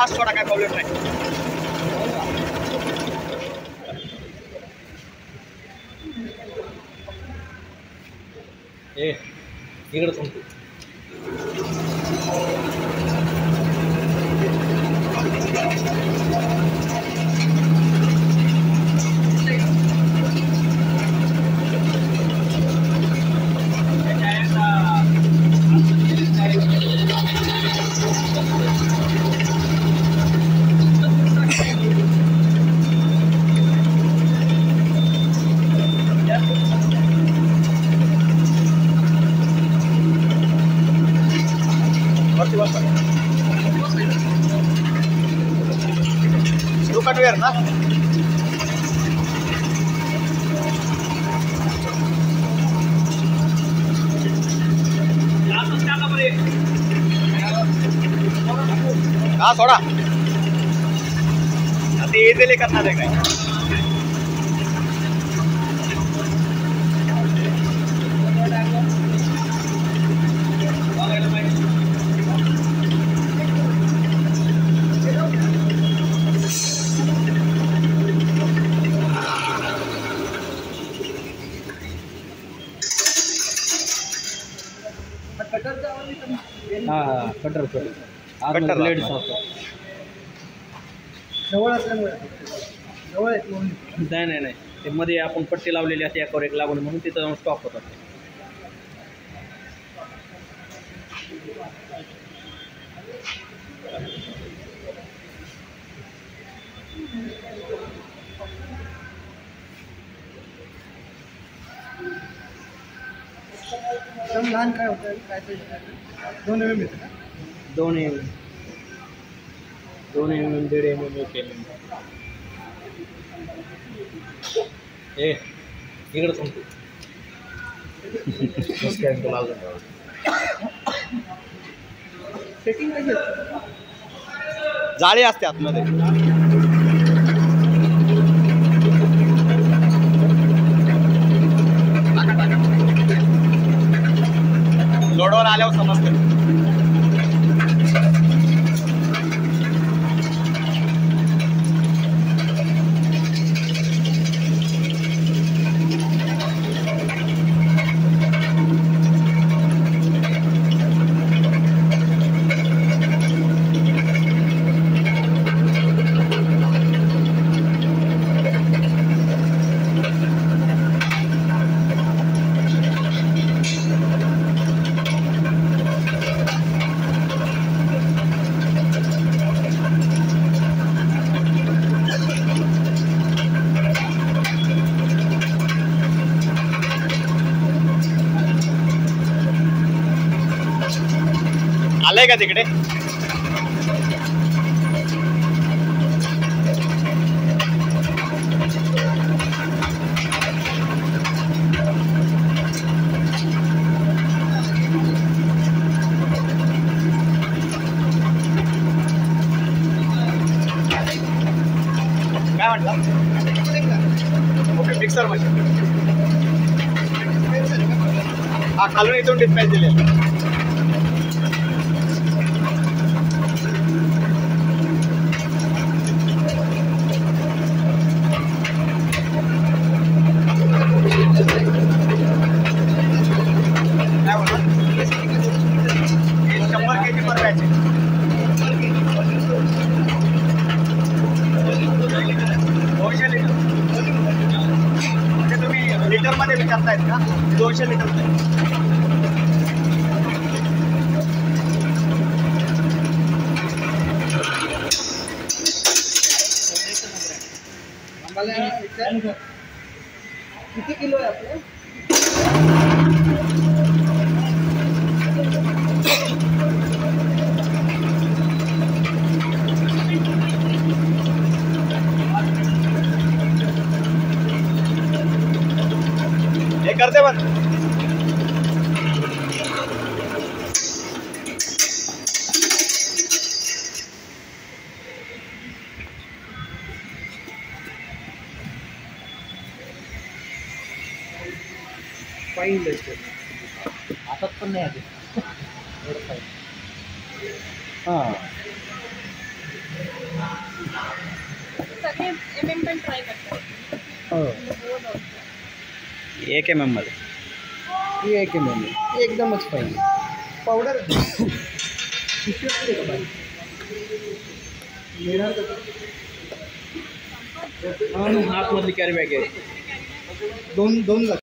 ahora que cobre el. Eh. Look at where, na? हाँ सोड़ा अभी ये लेकर ना देगा हा कटर कटर कटर ब्लेड लागतो. जवळ असल्यामुळे. जवळ नाही नाही नाही. ते मध्ये आपण पट्टी लावलेली असते एकावर एक लागून म्हणून तिथं जाऊन स्टॉप होतात. एकदम लहान काय होतं? काय दोन एम येतं का? दोन एम दोन एम एम दीड एम एम एक एम एम ए इकडे थांबतो सेटिंग कशी असते? जाळी असते आतमध्ये. आल्यावर समजते आलंय का तिकडे? काय म्हटलं ओके मिक्सर मशीन हा खालून इथून डिस्पॅच दिले निकलता है इसका ज़ोर से निकलता है। किती किलो आहे आपले करते फाईन बेस्ट हातात पण नाही आधी हां. एम एम पण ट्राय करतात. हो. एक एम एम वाले। ये एम एम एकदम अच्छा है। पाउडर तो- हाँ, हाँ, हाथ मधली कैरी बैग। है दोन दोन लाख